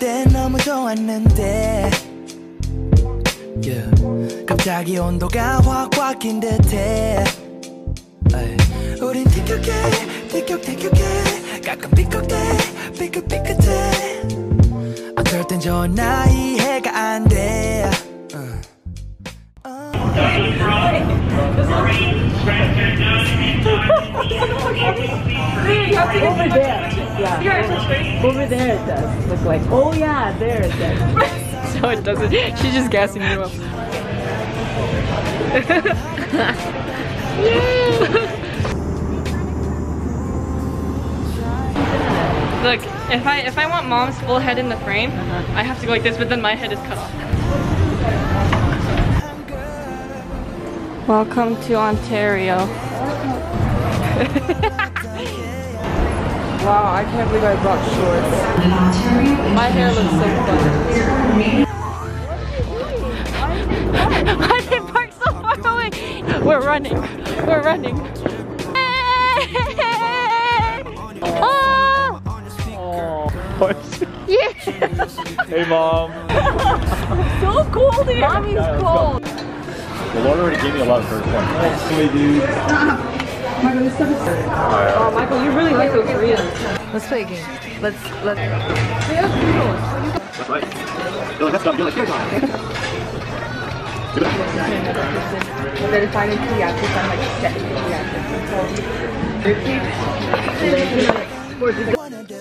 통화할 때 너무 좋았는데 yeah. 갑자기 온도가 확 바뀐 듯해 에이. 우린 티격해 티격태격해 가끔 삐걱대 삐끗삐끗해 어떨 땐 전화 이해가 안돼 Over there. Yeah. Over there it does look like. Oh yeah, there it does. so it doesn't. She's just gassing you up. Look, if I if I want mom's full head in the frame, uh-huh. I have to go like this, but then my head is cut off. Welcome to Ontario. Wow, I can't believe I brought shorts. My hair looks so fun. Why did they park so far away? We're running. We're running. Oh! Yeah. Hey, mom. So cold here. Mommy's cold. The Lord already gave me a lot of first ones. Hey, dude. Oh, Michael, you really like those Doritos. Let's play a game. Let's let's. That's right. You're like, that's dumb. You're like, here's on. And then if I need pediatrics, I'm like set pediatrics. wanna do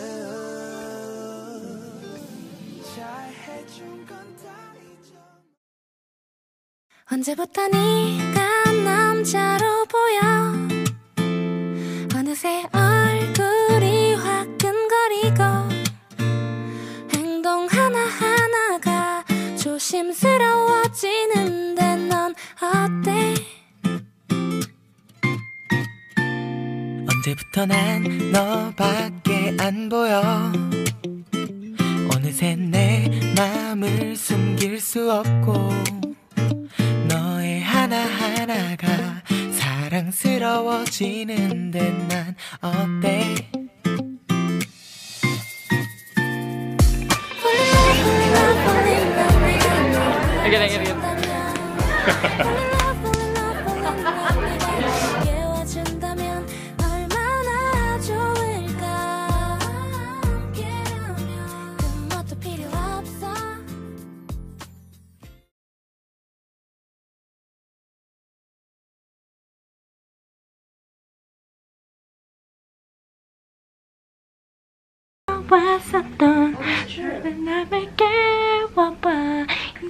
잘해준 건다 잊어 언제부터 네가 남자로 보여 어느새 조심스러워지는데 넌 어때? 언제부터 난 너밖에 안 보여? 어느새 내 맘을 숨길 수 없고 너의 하나하나가 사랑스러워지는데 난 어때 되겠다 되겠다 왔었던 주변 남을 깨워봐. You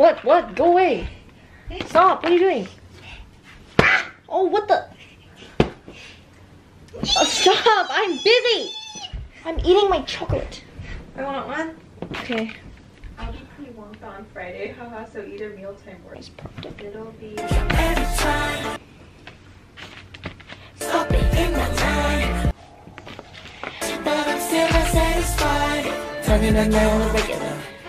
What? What? Go away. Stop. What are you doing? Oh, what the? Oh, stop. I'm busy. I'm eating my chocolate. I want one. Okay. I'll be pretty Wonka on Friday. Haha, so either mealtime works. It'll be. Stop it in my mind But I'm still not satisfied I mean, I'm regular.